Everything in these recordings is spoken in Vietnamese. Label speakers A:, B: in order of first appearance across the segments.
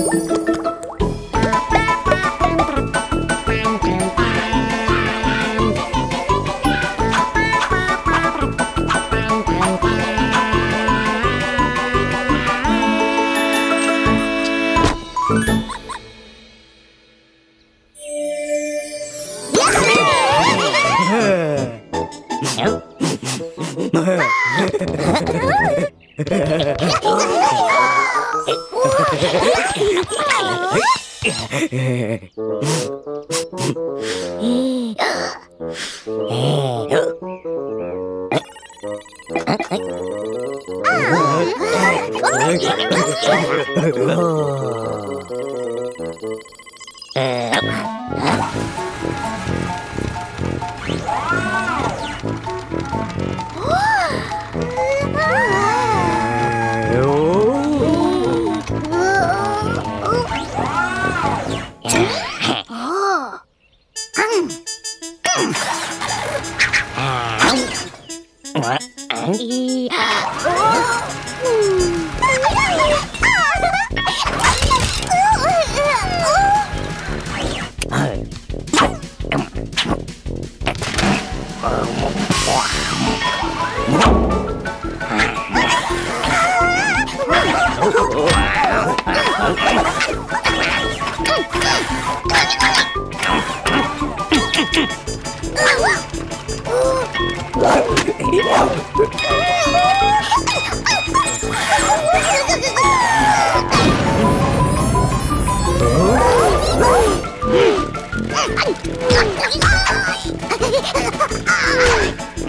A: あっ。えー、え、え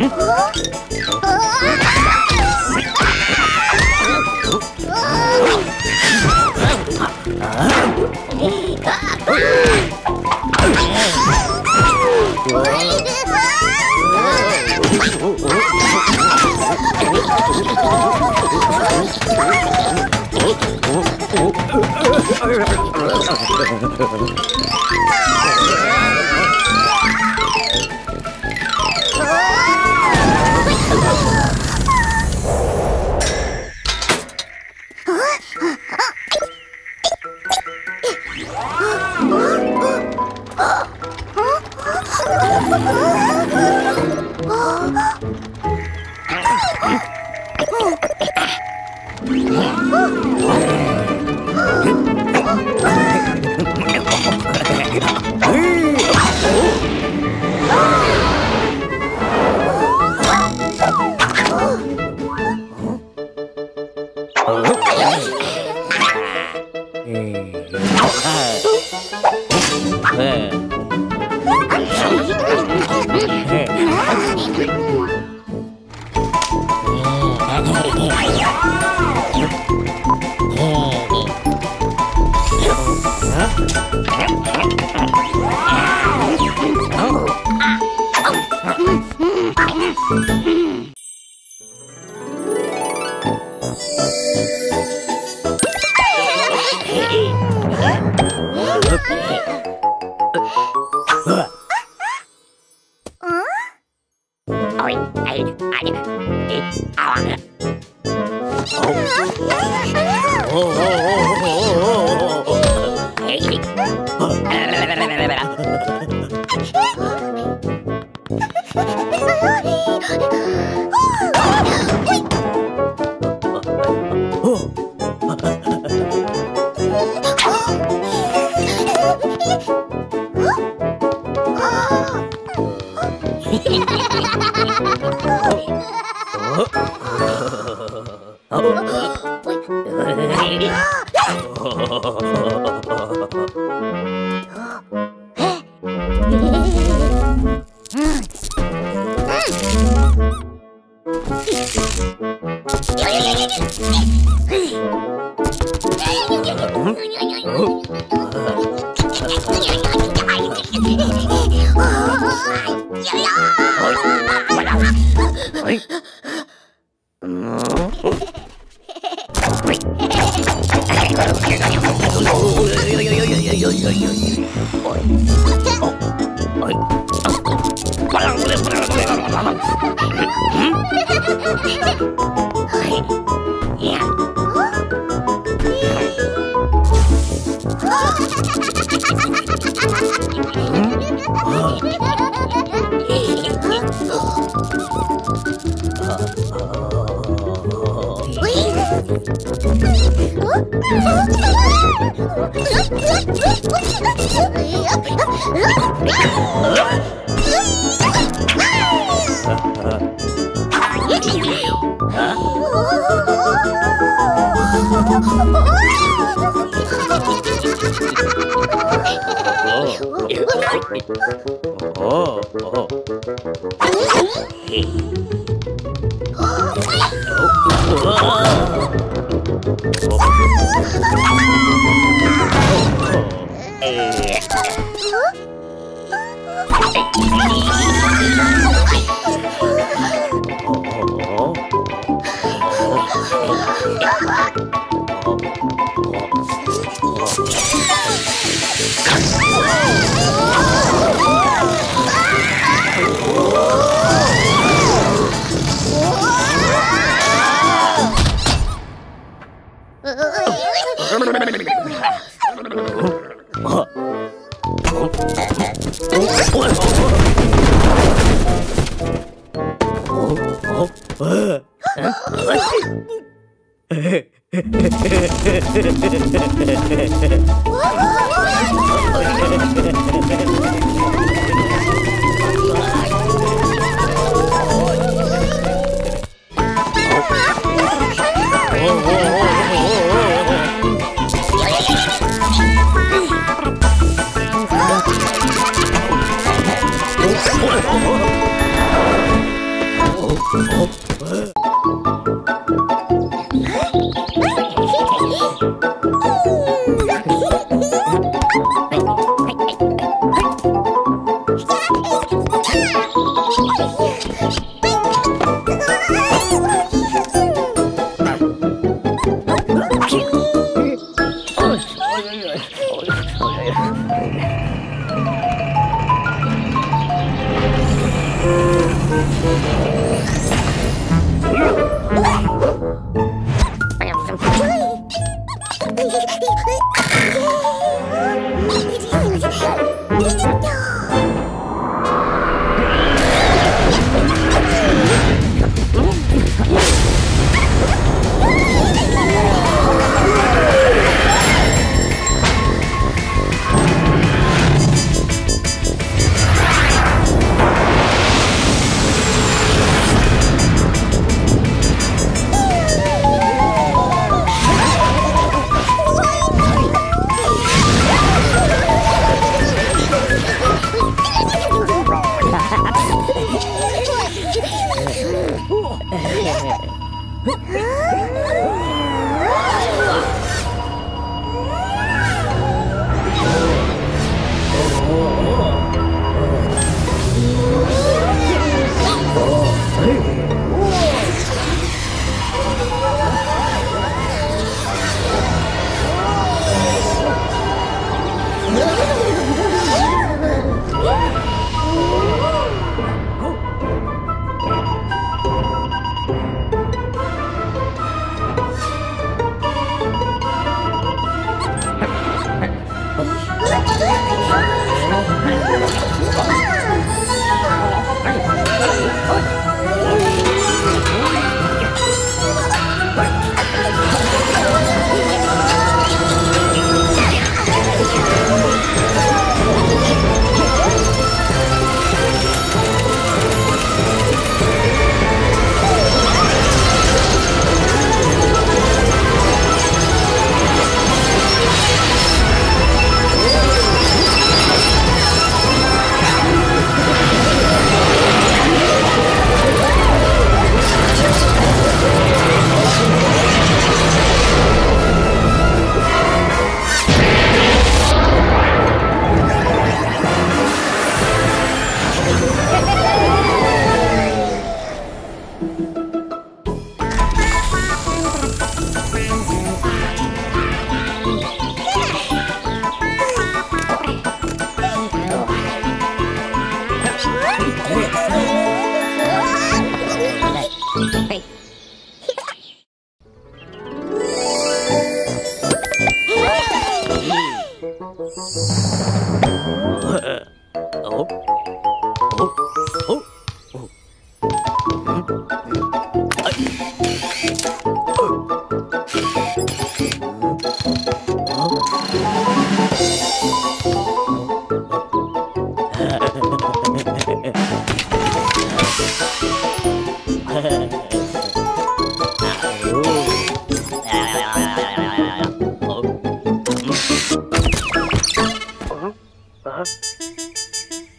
A: Huh? I've ever ね。よよ Ah! Come on.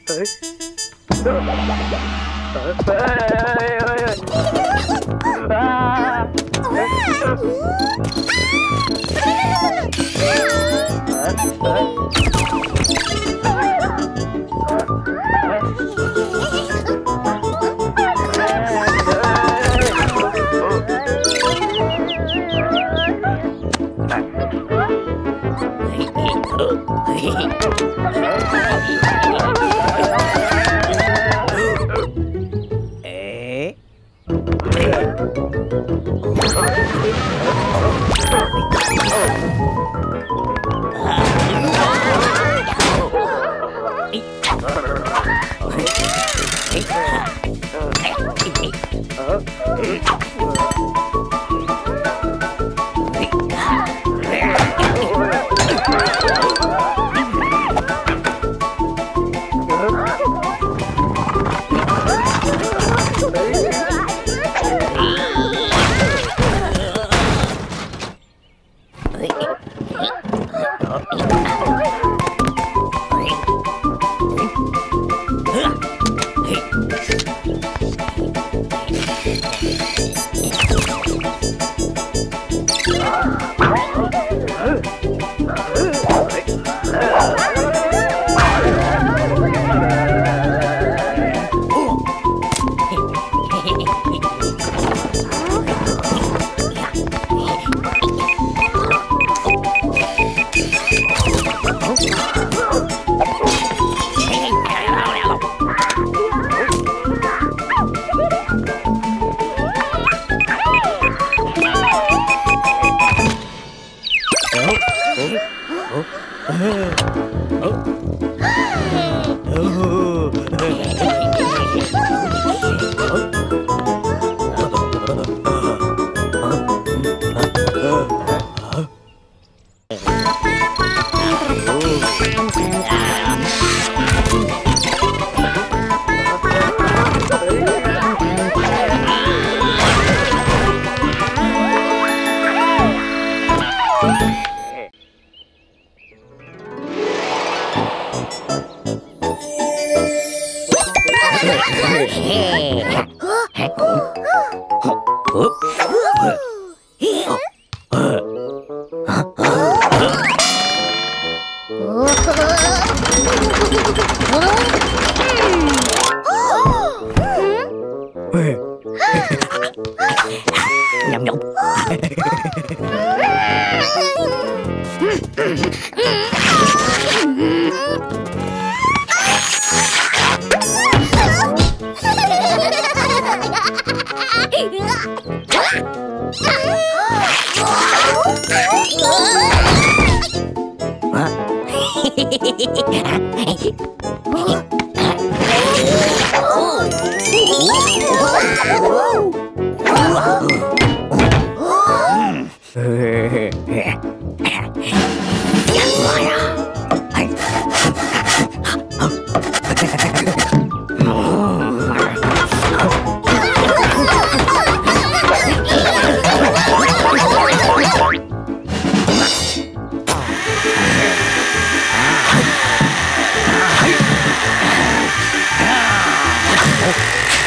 A: tới. Tới tới ơi ơi ơi tới tới nhầm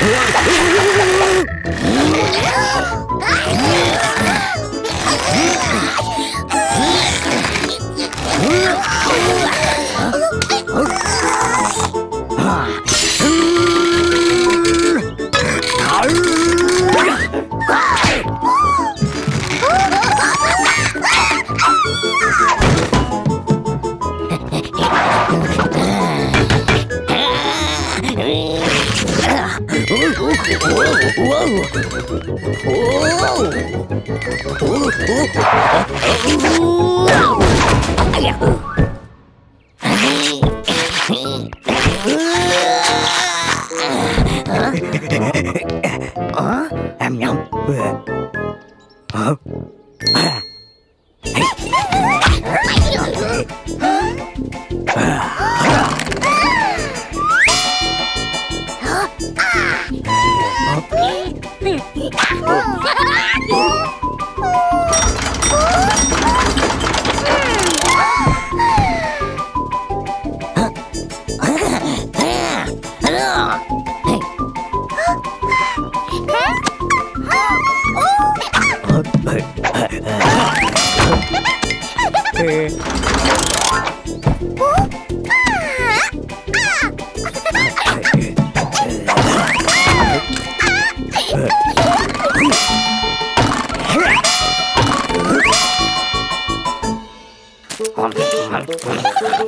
A: Ah! nhầm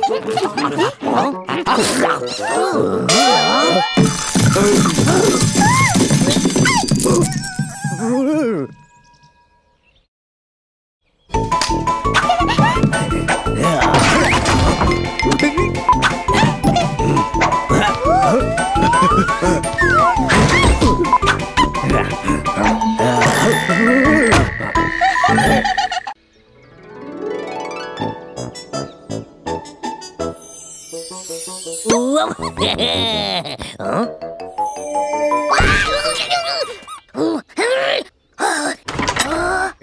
A: 어? 아, 아.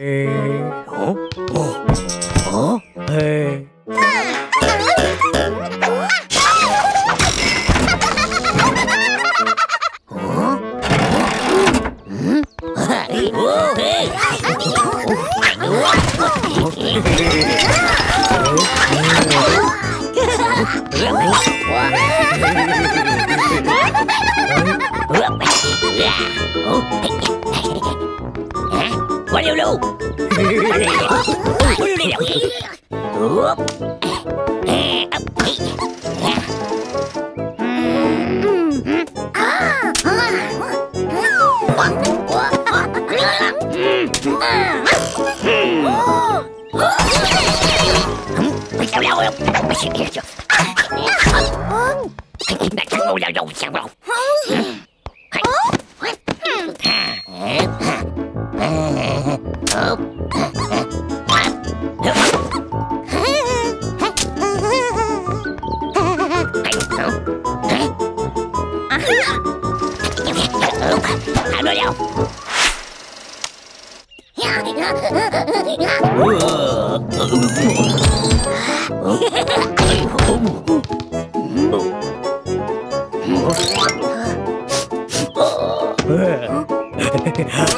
A: Eh, Gracias.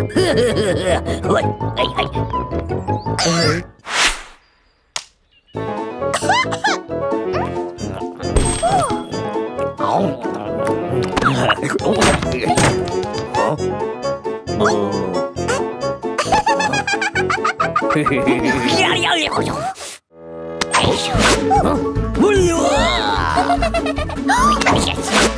A: Oh, Yes.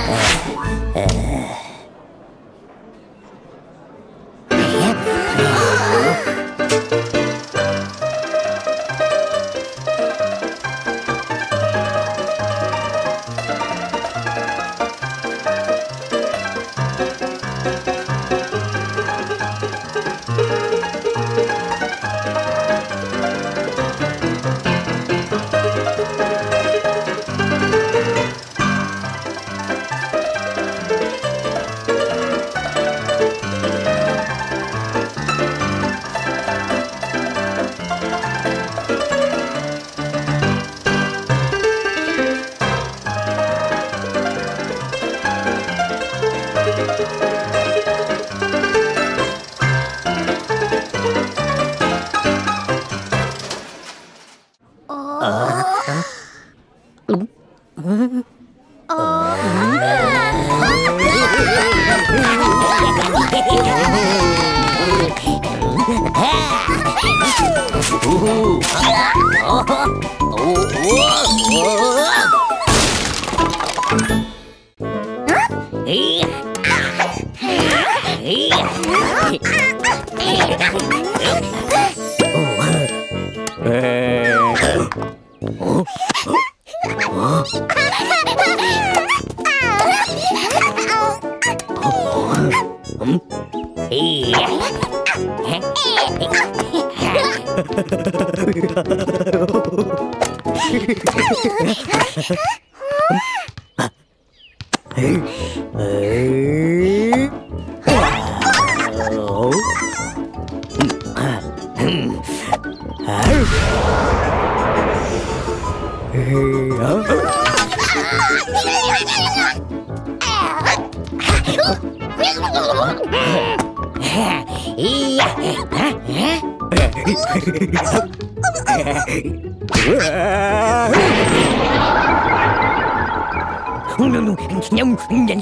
A: 呜呼！哦吼！哦哦哦！啊！嘿！嘿！嘿！嘿！okay?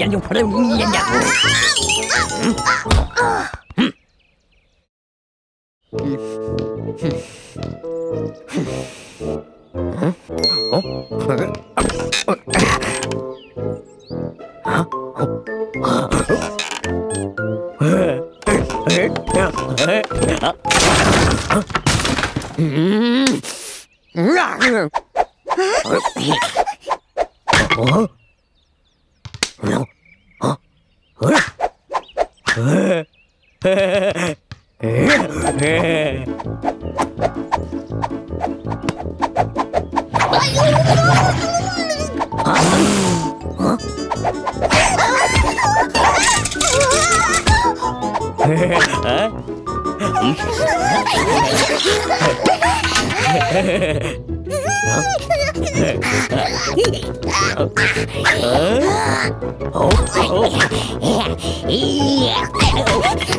A: 달력판에 웅이했냐고 음, 으악! Yeah.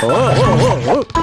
A: oh, oh, oh, oh.